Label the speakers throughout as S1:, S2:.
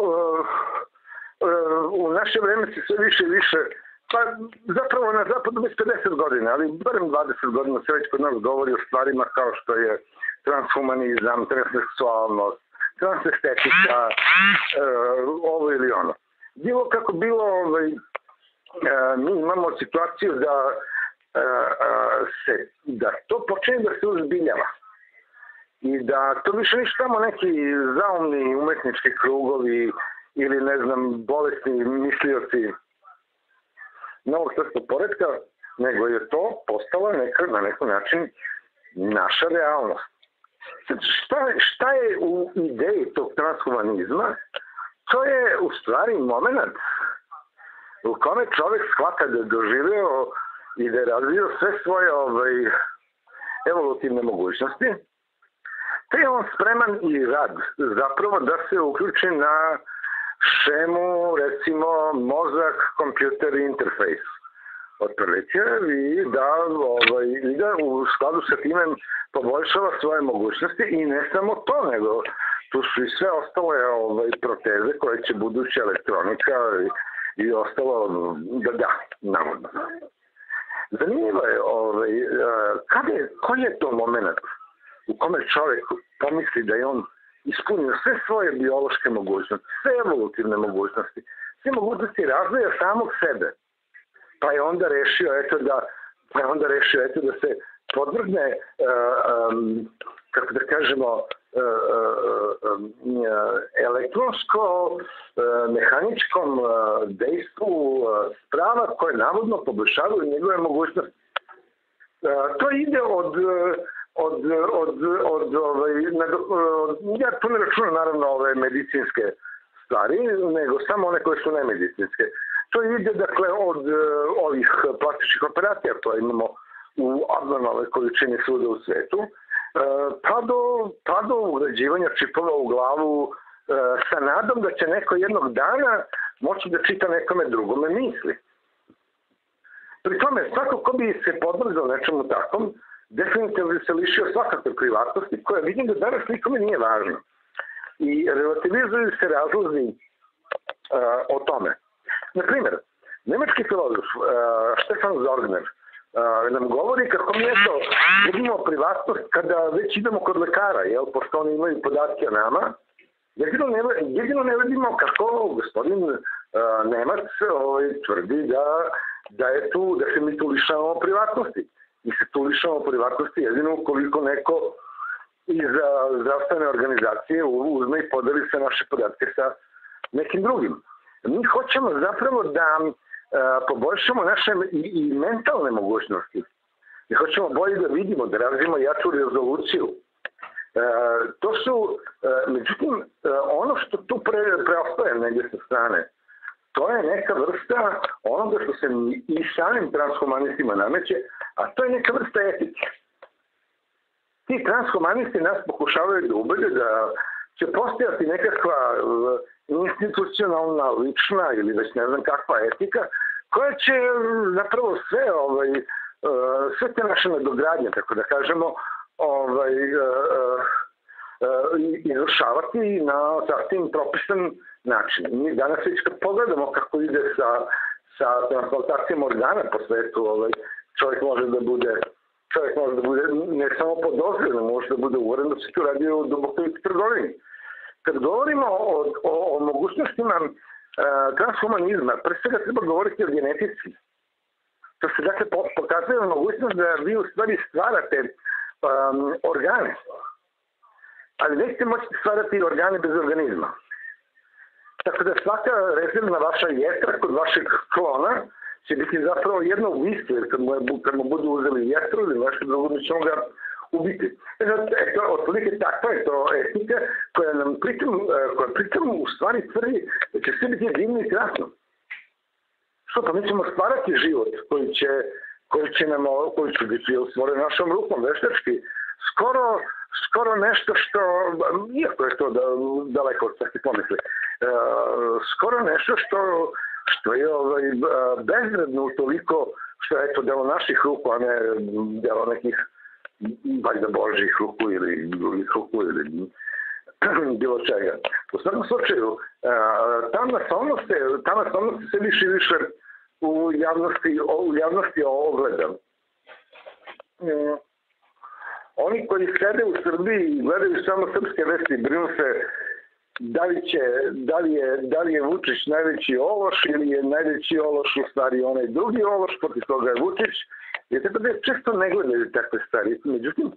S1: uh, uh, u naše vreme se sve više i više pa zapravo na zapadu već 50 godina, ali barem 20 godina se već kod nas govori o stvarima kao što je transhumanizam, transseksualnost, transestetika, uh, ovo ili ono. Bilo kako bilo, ovaj, mi imamo situaciju da se, da to počne da se uzbiljava i da to više nisu tamo neki zaumni umetnički krugovi ili ne znam bolesni mislioci novog svetskog poredka, nego je to postala neka, na neki način naša realnost. Šta, šta je u ideji tog transhumanizma? To je u stvari moment u kome čovek shvata da je doživeo i da je razvio sve svoje ovaj, evolutivne mogućnosti, te je on spreman i rad. Zapravo da se uključi na šemu, recimo, mozak, kompjuter interfejs. Otprilike i da, ovaj, i da u skladu sa time poboljšava svoje mogućnosti i ne samo to, nego tu su i sve ostale ovaj, proteze koje će buduća elektronika i, i ostalo da da, navodno. Zanimljivo je, ovaj, kada je, koji je to moment u kome čovjek pomisli da je on ispunio sve svoje biološke mogućnosti, sve evolutivne mogućnosti, sve mogućnosti razvoja samog sebe. Pa je onda rešio eto da pa je onda rešio eto da se podvrgne uh, um, kako da kažemo uh, uh, elektronsko mehaničkom dejstvu sprava koje navodno poboljšavaju njegove mogućnosti. To ide od od, od, od, ovaj, ja tu ne računam naravno ove medicinske stvari, nego samo one koje su nemedicinske. To ide dakle od ovih plastičnih operacija koje imamo u abnormalnoj količini svuda u svetu, uh, pa do, pa do uređivanja čipova u glavu uh, sa nadom da će neko jednog dana moći da čita nekome drugome misli. Pri tome, svako ko bi se podbrzao nečemu takom, definitivno se lišio svakakve privatnosti, koja vidim da danas nikome nije važno. I relativizuju se razlozi uh, o tome. Naprimer, nemački filozof uh, Stefan Zorgner uh, nam govori kako mi eto vidimo privatnost kada već idemo kod lekara, jel, pošto oni imaju podatke o nama, jedino ne, jedino ne vidimo kako gospodin uh, Nemac ovaj, tvrdi da, da je tu, da se mi tu lišavamo privatnosti i se tu lišamo privatnosti jedino ukoliko neko iz zdravstvene organizacije uzme i podeli se naše podatke sa nekim drugim. Mi hoćemo zapravo da a, poboljšamo naše i, i mentalne mogućnosti. Mi hoćemo bolje da vidimo, da razvijemo jaču rezoluciju. E, to su, e, međutim, e, ono što tu pre, preostaje negdje sa strane, to je neka vrsta onoga što se i samim transhumanistima nameće, a to je neka vrsta etike. Ti transhumanisti nas pokušavaju da ubede da će postojati nekakva uh, institucionalna, lična ili već ne znam kakva etika, koja će zapravo sve ovaj, uh, sve te naše nadogradnje, tako da kažemo, ovaj, uh, izvršavati na sasvim propisan način. Mi danas već kad pogledamo kako ide sa, sa transplantacijom organa po svetu, ovaj, čovjek može da bude čovjek može da bude ne samo podozren, može da bude uveren da se tu radi o dubokoj trgovini. Kad govorimo o, o, o mogućnostima e, transhumanizma, pre svega treba govoriti o genetici. To se dakle pokazuje mogućnost da vi u stvari stvarate um, organe, ali nećete moći stvarati organe bez organizma. Tako da svaka rezervna vaša jetra kod vašeg klona će biti zapravo jedno ubistvo, jer kad mu, kad mu budu uzeli jetru ili nešto drugo, mi ćemo ga ubiti. E, eto, otprilike takva je to etika koja nam pritom, e, koja pritom u stvari tvrdi da će sve biti divno i krasno. Što pa mi ćemo stvarati život koji će, koji će nam, koji će biti stvoren našom rukom, veštački. Skoro, skoro nešto što, iako je to da, daleko od svaki pomisli, uh, skoro nešto što što je ovaj, bezredno toliko što je to delo naših ruku, a ne delo nekih valjda božih ruku ili drugih ruku ili bilo čega. U svakom slučaju, ta masovnost, ta masovnost se više i više u javnosti, u javnosti ogleda. Oni koji sede u Srbiji i gledaju samo srpske vesti, brinu se da li, će, da, li je, da li je Vučić najveći ološ ili je najveći ološ u stvari onaj drugi ološ, protiv toga je Vučić, jer tako da često ne gledaju takve stvari. Međutim,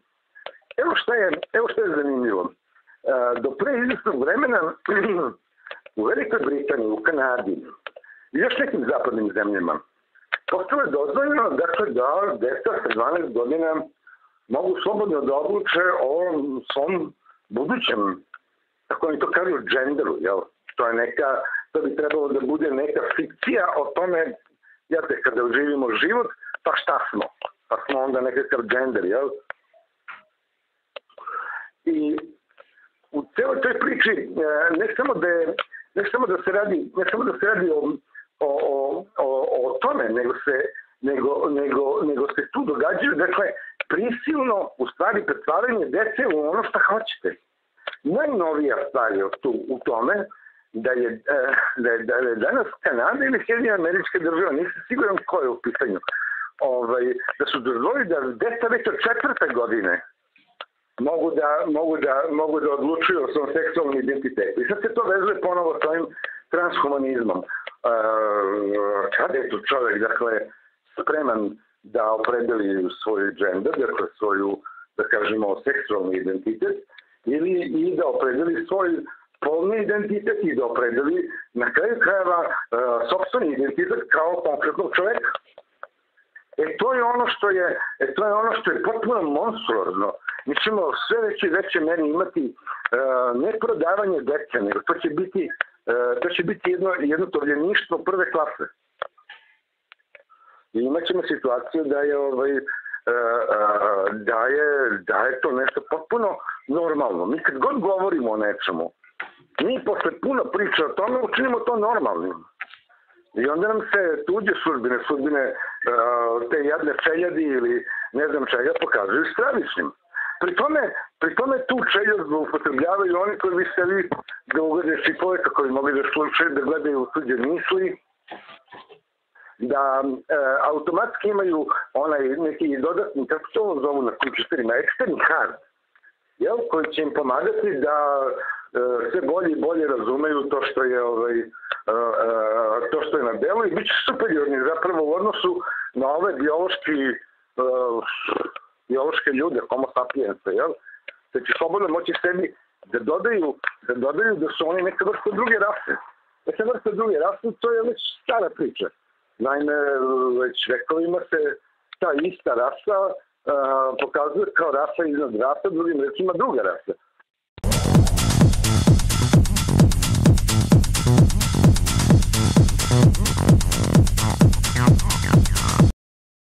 S1: evo šta je, evo šta je zanimljivo. Do pre izvestnog vremena u Velikoj Britaniji, u Kanadi i još nekim zapadnim zemljama postalo je dozvoljeno dakle, da deca sa 12 godina mogu slobodno da odluče o svom budućem, tako oni to kažu, dženderu, jel? To je neka, to bi trebalo da bude neka fikcija o tome, ja te kada živimo život, pa šta smo? Pa smo onda nekakav džender, jel? I u celoj toj priči e, ne samo da je, ne samo da se radi, ne samo da se radi o, o, o, o tome, nego se nego, nego, nego se tu događaju, dakle, prisilno, u stvari, pretvaranje dece u ono što hoćete. Najnovija stvar je tu u tome da je, e, da je, da je danas Kanada ili Sjedinja američke država, nisam siguran ko je u pitanju, ovaj, da su dozvoli da deca već od četvrte godine mogu da, mogu da, mogu da odlučuju o svom seksualnom identitetu. I sad se to vezuje ponovo s ovim transhumanizmom. Uh, kada je tu čovek, dakle, spreman da opredeli svoj džender, dakle svoju, da kažemo, seksualni identitet, ili i da opredeli svoj polni identitet i da opredeli na kraju krajeva uh, sobstveni identitet kao konkretnog čoveka. E to je ono što je, e to je ono što je potpuno monstruozno. Mi ćemo sve veće i veće meri imati uh, ne prodavanje dece, nego to će biti, uh, to će biti jedno, jedno tovljeništvo prve klase. I imat ćemo situaciju da je ovaj, e, e, da je, da je to nešto potpuno normalno. Mi kad god govorimo o nečemu, mi posle puno priča o tome učinimo to normalnim. I onda nam se tuđe sudbine, sudbine e, te jadne čeljadi ili ne znam čega pokazuju stravičnim. Pri tome, pri tome tu čeljad upotrebljavaju oni koji bi se vi da ugode šipove kako bi mogli da slučaju, da gledaju tuđe misli, da e, automatski imaju onaj neki dodatni, kako se ovo zovu na kompjuterima, eksterni hard, jel, koji će im pomagati da e, sve bolje i bolje razumeju to što je ovaj, e, e, to što je na delu i bit će superiorni zapravo u odnosu na ove biološki e, biološke ljude, homo sapiensa, jel? Da će slobodno moći sebi da dodaju, da dodaju da su oni neka vrsta druge rase. Neka vrsta druge rase, to je već stara priča. Naime, već vekovima se ta ista rasa pokazuje kao rasa iznad rasa, drugim rečima druga rasa.